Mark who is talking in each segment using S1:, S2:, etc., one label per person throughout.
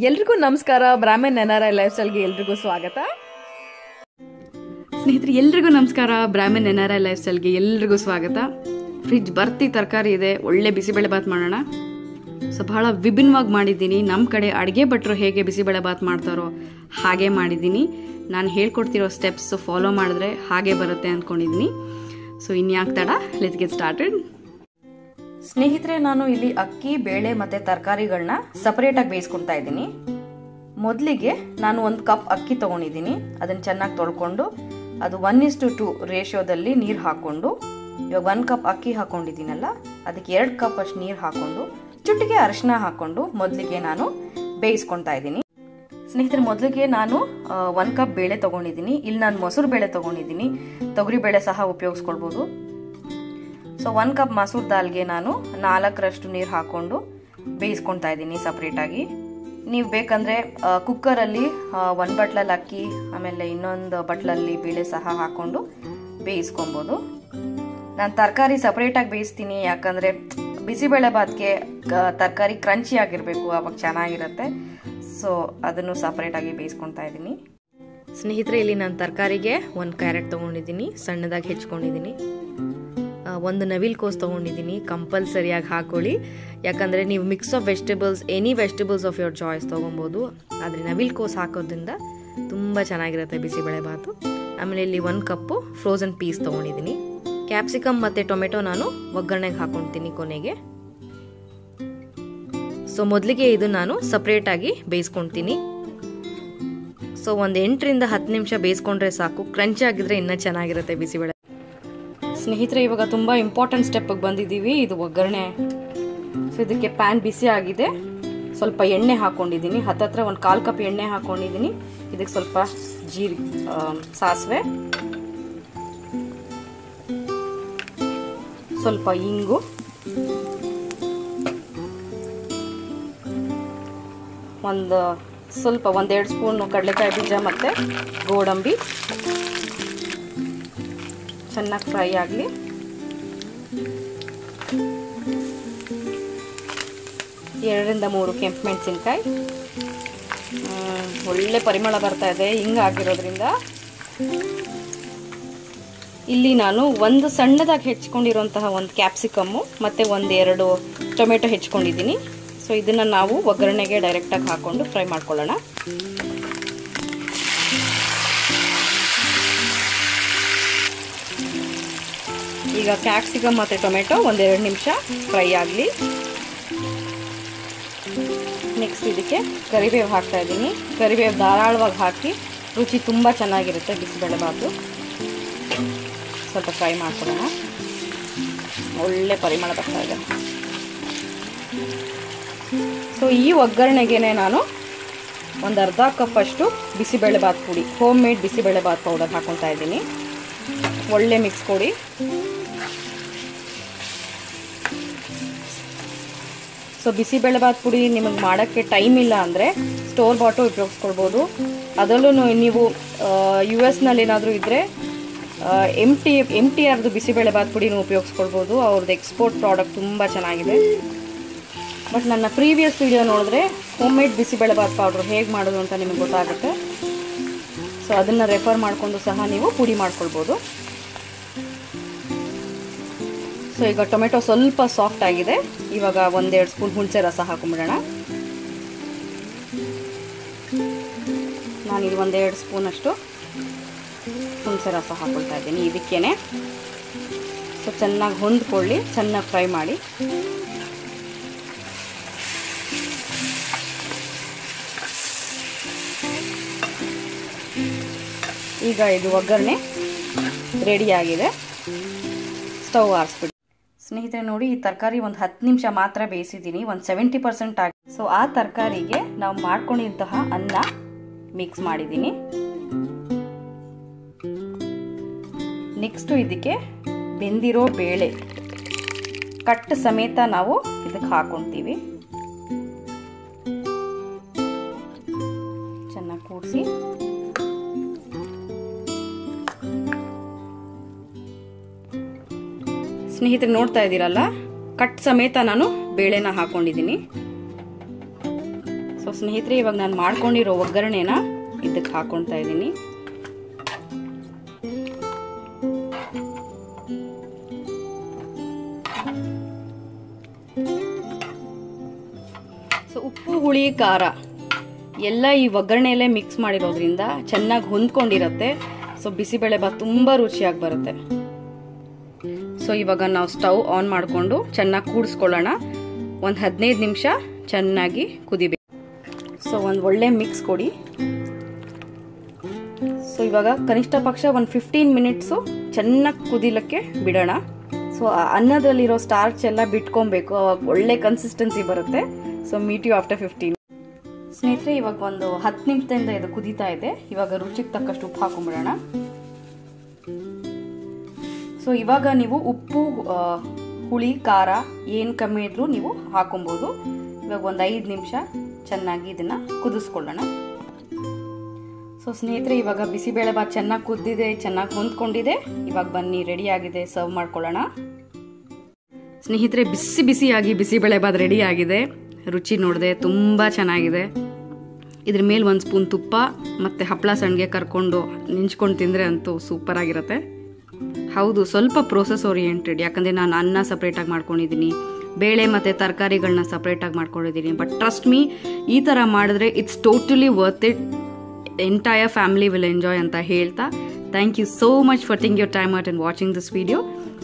S1: ಎಲ್ರಿಗೂ ನಮಸ್ಕಾರ. Brahman N R I life ಸ್ಟೈಲ್ಗೆ ಎಲ್ರಿಗೂ ಸ್ವಾಗತ.
S2: ಸ್ನೇಹಿತರೆ, ಎಲ್ರಿಗೂ ನಮಸ್ಕಾರ. Brahman N R I life ಸ್ಟೈಲ್ಗೆ ಎಲ್ರಿಗೂ ಸ್ವಾಗತ. ಫ್ರಿಜ್ ಬರ್ತಿ ತರಕಾರಿ ಇದೆ. ಒಳ್ಳೆ ಬಿಸಿಬೇಳೆ ಬಾತ್ ಮಾಡೋಣ. ಸೊ, ಬಹಳ ವಿಭಿನ್ನವಾಗಿ ಮಾಡಿದ್ದೀನಿ. ನಮ್ಮ ಕಡೆ ಅಡುಗೆ ಭಟ್ರು ಹೇಗೆ ಬಿಸಿಬೇಳೆ ಬಾತ್ ಮಾಡ್ತಾರೋ ಹಾಗೆ ಮಾಡಿದ್ದೀನಿ. ನಾನು ಹೇಳ್ಕೊಡ್ತಿರೋ ಸ್ಟೆಪ್ಸ್ ಫಾಲೋ ಮಾಡಿದ್ರೆ ಹಾಗೆ ಬರುತ್ತೆ ಅಂದ್ಕೊಂಡಿದ್ದೀನಿ ಸೊ ಇನ್ಯಾಕೆ ತಡ? ಲೆಟ್ ಗೆಟ್ ಸ್ಟಾರ್ಟೆಡ್
S1: ಸ್ನೇಹಿತರೆ, ನಾನು ಇಲ್ಲಿ ಅಕ್ಕಿ, ಬೇಳೆ ಮತ್ತೆ ತರಕಾರಿಗಳನ್ನ ಸಪರೇಟ್ ಆಗಿ ಬೇಯಿಸ್ಕೊಳ್ತಾ ಇದ್ದೀನಿ. ಮೊದಲಿಗೆ ನಾನು ಒಂದು ಕಪ್ ಅಕ್ಕಿ ತಗೊಂಡಿದ್ದೀನಿ. ಅದನ್ನ ಚೆನ್ನಾಗಿ ತೊಳ್ಕೊಂಡು ಅದು ಒನ್ ಇಸ್ ಟು ರೇಷಿಯೋದಲ್ಲಿ ನೀರು ಹಾಕೊಂಡು ಇವಾಗ ಒನ್ ಕಪ್ ಅಕ್ಕಿ ಹಾಕೊಂಡಿದ್ದೀನಲ್ಲ, ಅದಕ್ಕೆ ಎರಡು ಕಪ್ ಅಷ್ಟು ನೀರು ಹಾಕೊಂಡು ಚುಟ್ಟಿಗೆ ಅರಿಶಿನ ಹಾಕೊಂಡು ಮೊದಲಿಗೆ ನಾನು ಬೇಯಿಸ್ಕೊಳ್ತಾ ಇದ್ದೀನಿ. ಸ್ನೇಹಿತರೆ, ಮೊದಲಿಗೆ ನಾನು ಒನ್ ಕಪ್ ಬೇಳೆ ತಗೊಂಡಿದ್ದೀನಿ. ಇಲ್ಲಿ ನಾನು ಮೊಸರು ಬೇಳೆ ತಗೊಂಡಿದ್ದೀನಿ. ತೊಗರಿ ಬೇಳೆ ಸಹ ಉಪಯೋಗಿಸ್ಕೊಳ್ಬೋದು. ಸೊ ಒನ್ ಕಪ್ ಮಸೂರ್ ದಾಲ್ಗೆ ನಾನು ನಾಲ್ಕರಷ್ಟು ನೀರು ಹಾಕೊಂಡು ಬೇಯಿಸ್ಕೊತಾ ಇದ್ದೀನಿ ಸಪ್ರೇಟಾಗಿ ನೀವು ಬೇಕಂದರೆ ಕುಕ್ಕರಲ್ಲಿ ಒಂದು ಬಟ್ಲಲ್ಲಿ ಅಕ್ಕಿ, ಆಮೇಲೆ ಇನ್ನೊಂದು ಬಟ್ಲಲ್ಲಿ ಬೇಳೆ ಸಹ ಹಾಕ್ಕೊಂಡು ಬೇಯಿಸ್ಕೊಬೋದು ನಾನು ತರಕಾರಿ ಸಪ್ರೇಟಾಗಿ ಬೇಯಿಸ್ತೀನಿ, ಯಾಕಂದರೆ ಬಿಸಿಬೇಳೆ ಬಾತ್ಗೆ ತರಕಾರಿ ಕ್ರಂಚಿ ಆಗಿರಬೇಕು, ಅವಾಗ ಚೆನ್ನಾಗಿರುತ್ತೆ. ಸೊ ಅದನ್ನು ಸಪ್ರೇಟಾಗಿ ಬೇಯಿಸ್ಕೊತಾ ಇದ್ದೀನಿ. ಸ್ನೇಹಿತರೆ, ಇಲ್ಲಿ ನಾನು ತರಕಾರಿಗೆ ಒಂದು ಕ್ಯಾರೆಟ್ ತೊಗೊಂಡಿದ್ದೀನಿ, ಸಣ್ಣದಾಗಿ ಹೆಚ್ಕೊಂಡಿದ್ದೀನಿ. ಒಂದು ನವಿಲ್ ಕೋಸ್ ತೊಗೊಂಡಿದ್ದೀನಿ, ಕಂಪಲ್ಸರಿಯಾಗಿ ಹಾಕೊಳ್ಳಿ. ಯಾಕಂದರೆ ನೀವು mix of vegetables any vegetables of your choice ತೊಗೊಬೋದು. ಆದರೆ ನವಿಲ್ ಕೋಸ್ ಹಾಕೋದ್ರಿಂದ ತುಂಬ ಚೆನ್ನಾಗಿರುತ್ತೆ ಬಿಸಿಬೇಳೆ ಬಾತು. ಆಮೇಲೆ ಇಲ್ಲಿ ಒಂದು ಕಪ್ಪು ಫ್ರೋಝನ್ ಪೀಸ್ ತೊಗೊಂಡಿದ್ದೀನಿ. ಕ್ಯಾಪ್ಸಿಕಮ್ ಮತ್ತು ಟೊಮೆಟೊ ನಾನು ಒಗ್ಗರಣೆಗೆ ಹಾಕೊಳ್ತೀನಿ ಕೊನೆಗೆ. ಸೊ ಮೊದಲಿಗೆ ಇದು ನಾನು ಸಪ್ರೇಟಾಗಿ ಬೇಯಿಸ್ಕೊಳ್ತೀನಿ ಸೊ ಒಂದು ಎಂಟರಿಂದ ಹತ್ತು ನಿಮಿಷ ಬೇಯಿಸ್ಕೊಂಡ್ರೆ ಸಾಕು. ಕ್ರಂಚ್ ಆಗಿದ್ರೆ ಇನ್ನೂ ಚೆನ್ನಾಗಿರುತ್ತೆ ಬಿಸಿಬೇಳೆ ಸ್ನೇಹಿತರೆ, ಇವಾಗ ತುಂಬ ಇಂಪಾರ್ಟೆಂಟ್ ಸ್ಟೆಪ್ಗೆ ಬಂದಿದ್ದೀವಿ. ಇದು ಒಗ್ಗರಣೆ. ಸೊ ಇದಕ್ಕೆ ಪ್ಯಾನ್ ಬಿಸಿ ಆಗಿದೆ. ಸ್ವಲ್ಪ ಎಣ್ಣೆ ಹಾಕೊಂಡಿದ್ದೀನಿ. ಹತ್ತತ್ರ ಒಂದು ಕಾಲು ಕಪ್ ಎಣ್ಣೆ ಹಾಕೊಂಡಿದ್ದೀನಿ. ಇದಕ್ಕೆ ಸ್ವಲ್ಪ ಜೀರಿ ಸಾಸಿವೆ. ಸ್ವಲ್ಪ ಇಂಗು. ಒಂದು ಸ್ವಲ್ಪ ಒಂದೆರಡು ಸ್ಪೂನು ಕಡಲೆಕಾಯಿ ಬೀಜ ಮತ್ತು ಗೋಡಂಬಿ. ಚೆನ್ನಾಗಿ ಫ್ರೈ ಆಗಲಿ. ಎರಡರಿಂದ ಮೂರು ಕೆಂಪು ಮೆಣಸಿನ್ಕಾಯಿ. ಒಳ್ಳೆ ಪರಿಮಳ ಬರ್ತಾ ಇದೆ, ಹಿಂಗೆ ಆಗಿರೋದ್ರಿಂದ. ಇಲ್ಲಿ ನಾನು ಒಂದು ಸಣ್ಣದಾಗಿ ಹೆಚ್ಕೊಂಡಿರುವಂತಹ ಒಂದು ಕ್ಯಾಪ್ಸಿಕಮ್ಮು, ಮತ್ತು ಒಂದು ಎರಡು ಟೊಮೆಟೊ ಹೆಚ್ಕೊಂಡಿದ್ದೀನಿ. ಸೊ ಇದನ್ನು ನಾವು ಒಗ್ಗರಣೆಗೆ ಡೈರೆಕ್ಟಾಗಿ ಹಾಕ್ಕೊಂಡು ಫ್ರೈ ಮಾಡ್ಕೊಳ್ಳೋಣ. ಈಗ ಕ್ಯಾಪ್ಸಿಕಮ್ ಮತ್ತು ಟೊಮೆಟೊ ಒಂದೆರಡು ನಿಮಿಷ ಫ್ರೈ ಆಗಲಿ. ನೆಕ್ಸ್ಟ್ ಇದಕ್ಕೆ ಕರಿಬೇವು ಹಾಕ್ತಾ ಇದ್ದೀನಿ. ಕರಿಬೇವು ಧಾರಾಳವಾಗಿ ಹಾಕಿ ರುಚಿ ತುಂಬ ಚೆನ್ನಾಗಿರುತ್ತೆ ಬಿಸಿಬೇಳೆ ಬಾತು. ಸ್ವಲ್ಪ ಫ್ರೈ ಮಾಡ್ಕೊಳ್ಳೋಣ. ಒಳ್ಳೆ ಪರಿಮಳ ಬರ್ತಾ ಇದೆ. ಸೊ ಈ ಒಗ್ಗರಣೆಗೆ ನಾನು ಒಂದು ಅರ್ಧ ಕಪ್ಪಷ್ಟು ಬಿಸಿಬೇಳೆ ಬಾತ್ ಪುಡಿ homemade bisi bele bath powder ಹಾಕೊತಾ ಇದ್ದೀನಿ. ಒಳ್ಳೆ ಮಿಕ್ಸ್ ಕೊಡಿ. ಸೊ ಬಿಸಿಬೇಳೆಬಾತ್ ಪುಡಿ ನಿಮಗೆ ಮಾಡೋಕ್ಕೆ ಟೈಮ್ ಇಲ್ಲ ಅಂದರೆ ಸ್ಟೋರ್ ಬಾಟು ಉಪಯೋಗಿಸ್ಕೊಳ್ಬೋದು. ಅದರಲ್ಲೂ ನೀವು ಯು ಎಸ್ನಲ್ಲಿ ಏನಾದರೂ ಇದ್ದರೆ ಎಂ ಟಿ ಎಂ ಟಿ ಆರ್ದು ಬಿಸಿಬೇಳೆಬಾತ್ ಪುಡಿನೂ ಉಪಯೋಗಿಸ್ಕೊಳ್ಬೋದು. ಅವ್ರದ್ದು ಎಕ್ಸ್ಪೋರ್ಟ್ ಪ್ರಾಡಕ್ಟ್ ತುಂಬ ಚೆನ್ನಾಗಿದೆ. ಬಟ್ ನನ್ನ ಪ್ರೀವಿಯಸ್ ವಿಡಿಯೋ ನೋಡಿದ್ರೆ ಹೋಮ್ ಮೇಡ್ ಬಿಸಿಬೇಳೆಬಾತ್ ಪೌಡ್ರ್ ಹೇಗೆ ಮಾಡೋದು ಅಂತ ನಿಮಗೆ ಗೊತ್ತಾಗುತ್ತೆ. ಸೊ ಅದನ್ನು ರೆಫರ್ ಮಾಡಿಕೊಂಡು ಸಹ ನೀವು ಪುಡಿ ಮಾಡ್ಕೊಳ್ಬೋದು. ಸೊ ಈಗ ಟೊಮೆಟೊ ಸ್ವಲ್ಪ ಸಾಫ್ಟ್ ಆಗಿದೆ. ಇವಾಗ ಒಂದೆರಡು ಸ್ಪೂನ್ ಹುಣಸೆ ರಸ ಹಾಕೊಂಬಿಡೋಣ. ನಾನಿಲ್ಲಿ ಒಂದೆರಡು ಸ್ಪೂನಷ್ಟು ಹುಣಸೆ ರಸ ಹಾಕೊಳ್ತಾ ಇದ್ದೀನಿ ಇದಕ್ಕೇನೆ. ಸೊ ಚೆನ್ನಾಗಿ ಹೊಂದ್ಕೊಳ್ಳಿ, ಚೆನ್ನಾಗಿ ಫ್ರೈ ಮಾಡಿ. ಈಗ ಇದು ಒಗ್ಗರಣೆ ರೆಡಿಯಾಗಿದೆ ಸ್ಟವ್ ಆರಿಸ್ಬಿಡಿ ಸ್ನೇಹಿತರೆ ನೋಡಿ, ಈ ತರಕಾರಿ ಒಂದು ಹತ್ತು ನಿಮಿಷ ಮಾತ್ರ ಬೇಯಿಸಿದ್ದೀನಿ, ಒಂದು ಸೆವೆಂಟಿ ಪರ್ಸೆಂಟ್ ಆಗಿ ಸೊ ಆ ತರಕಾರಿಗೆ ನಾವು ಮಾಡ್ಕೊಂಡಿದ್ದಂತಹ ಅನ್ನ ಮಿಕ್ಸ್ ಮಾಡಿದ್ದೀನಿ. ನೆಕ್ಸ್ಟು ಇದಕ್ಕೆ ಬೆಂದಿರೋ ಬೇಳೆ. ಕಟ್ ಸಮೇತ ನಾವು ಇದಕ್ಕೆ ಹಾಕೊತೀವಿ. ಚೆನ್ನಾಗಿ ಕೂಡಿಸಿ. ಸ್ನೇಹಿತರೆ ನೋಡ್ತಾ ಇದ್ದೀರಲ್ಲ? ಕಟ್ ಸಮೇತ ನಾನು ಬೇಳೆನ ಹಾಕೊಂಡಿದ್ದೀನಿ. ಸೊ
S2: ಸ್ನೇಹಿತರೆ, ಇವಾಗ ನಾನು ಮಾಡ್ಕೊಂಡಿರೋ ಒಗ್ಗರಣೆನ ಇದಕ್ಕೆ ಹಾಕೊಳ್ತಾ ಇದ್ದೀನಿ. ಸೊ ಉಪ್ಪು, ಹುಳಿ, ಖಾರ ಎಲ್ಲ ಈ ಒಗ್ಗರಣೆಯಲ್ಲೇ ಮಿಕ್ಸ್ ಮಾಡಿರೋದ್ರಿಂದ ಚೆನ್ನಾಗಿ ಹೊಂದ್ಕೊಂಡಿರುತ್ತೆ. ಸೊ ಬಿಸಿಬೇಳೆ ಬಾತ್ ತುಂಬ ರುಚಿಯಾಗಿ ಬರುತ್ತೆ. ಸೊ ಇವಾಗ ನಾವು ಸ್ಟವ್ ಆನ್ ಮಾಡಿಕೊಂಡು ಚೆನ್ನಾಗಿ ಕೂಡಿಸ್ಕೊಳ್ಳೋಣ. ಒಂದು ಹದಿನೈದು ನಿಮಿಷ ಚೆನ್ನಾಗಿ ಕುದಿಬೇಕು. ಸೊ ಒಂದು ಒಳ್ಳೆ ಮಿಕ್ಸ್ ಕೊಡಿ. ಸೊ ಇವಾಗ ಕನಿಷ್ಠ ಪಕ್ಷ ಒಂದು ಫಿಫ್ಟೀನ್ ಮಿನಿಟ್ಸು ಚೆನ್ನಾಗಿ ಕುದಿಲಕ್ಕೆ ಬಿಡೋಣ. ಸೊ ಅನ್ನದಲ್ಲಿರೋ ಸ್ಟಾರ್ಚ್ ಎಲ್ಲ ಬಿಟ್ಕೊಬೇಕು. ಅವಾಗ ಒಳ್ಳೆ ಕನ್ಸಿಸ್ಟೆನ್ಸಿ ಬರುತ್ತೆ. So meet you after fifteen ಸ್ನೇಹಿತರೆ, ಇವಾಗ ಒಂದು ಹತ್ತು ನಿಮಿಷದಿಂದ ಇದು ಕುದೀತಾ ಇದೆ. ಇವಾಗ ರುಚಿಗೆ ತಕ್ಕಷ್ಟು ಉಪ್ಪು ಹಾಕೊಂಡ್ಬಿಡೋಣ. ಸೊ ಇವಾಗ ನೀವು ಉಪ್ಪು ಹುಳಿ, ಖಾರ ಏನು ಕಮ್ಮಿ ಇದ್ರೂ ನೀವು ಹಾಕೊಬೋದು. ಇವಾಗ ಒಂದು ಐದು ನಿಮಿಷ ಚೆನ್ನಾಗಿ ಇದನ್ನು ಕುದಿಸ್ಕೊಳ್ಳೋಣ. ಸೊ ಸ್ನೇಹಿತರೆ, ಇವಾಗ ಬಿಸಿಬೇಳೆ ಭಾತ್ ಚೆನ್ನಾಗಿ ಕುದ್ದಿದೆ, ಚೆನ್ನಾಗಿ ಹೊಂದ್ಕೊಂಡಿದೆ. ಇವಾಗ ಬನ್ನಿ ರೆಡಿಯಾಗಿದೆ ಸರ್ವ್ ಮಾಡ್ಕೊಳ್ಳೋಣ. ಸ್ನೇಹಿತರೆ, ಬಿಸಿ ಬಿಸಿಯಾಗಿ ಬಿಸಿಬೇಳೆಬಾತ್ ರೆಡಿ ಆಗಿದೆ. ರುಚಿ ನೋಡಿದೆ ತುಂಬ ಚೆನ್ನಾಗಿದೆ. ಇದ್ರ ಮೇಲೆ ಒಂದು ಸ್ಪೂನ್ ತುಪ್ಪ ಮತ್ತು ಹಪ್ಪಳ ಸಣ್ಣಗೆ ಕರ್ಕೊಂಡು ನಿಂಚ್ಕೊಂಡು ತಿಂದರೆ ಅಂತೂ ಸೂಪರ್ ಆಗಿರುತ್ತೆ. ಹೌದು, ಸ್ವಲ್ಪ ಪ್ರೋಸೆಸ್ ಓರಿಯೆಂಟೆಡ್ ಯಾಕಂದರೆ ನಾನು ಅನ್ನ ಸಪ್ರೇಟಾಗಿ ಮಾಡ್ಕೊಂಡಿದ್ದೀನಿ ಬೇಳೆ ಮತ್ತು ತರಕಾರಿಗಳನ್ನ ಸಪ್ರೇಟಾಗಿ ಮಾಡ್ಕೊಂಡಿದ್ದೀನಿ ಬಟ್ ಟ್ರಸ್ಟ್ ಮೀ ಈ ಥರ ಮಾಡಿದ್ರೆ it's totally worth it entire family will enjoy ಅಂತ ಹೇಳ್ತಾ thank you so much for giving your time out and watching this video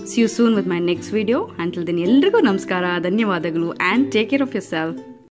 S2: see you soon with my next video until then ಎಲ್ರಿಗೂ ನಮಸ್ಕಾರ, ಧನ್ಯವಾದಗಳು and take care of yourself